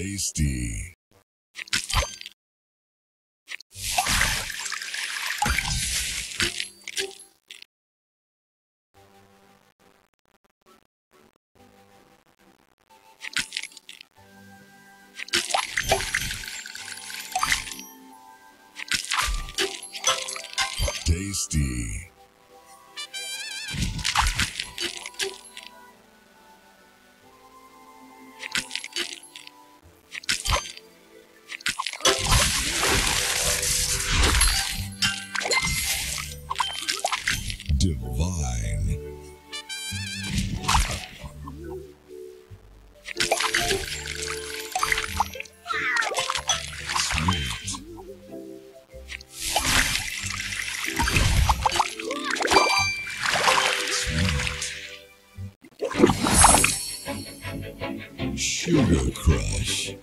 Tasty. Tasty. Sugar Crush.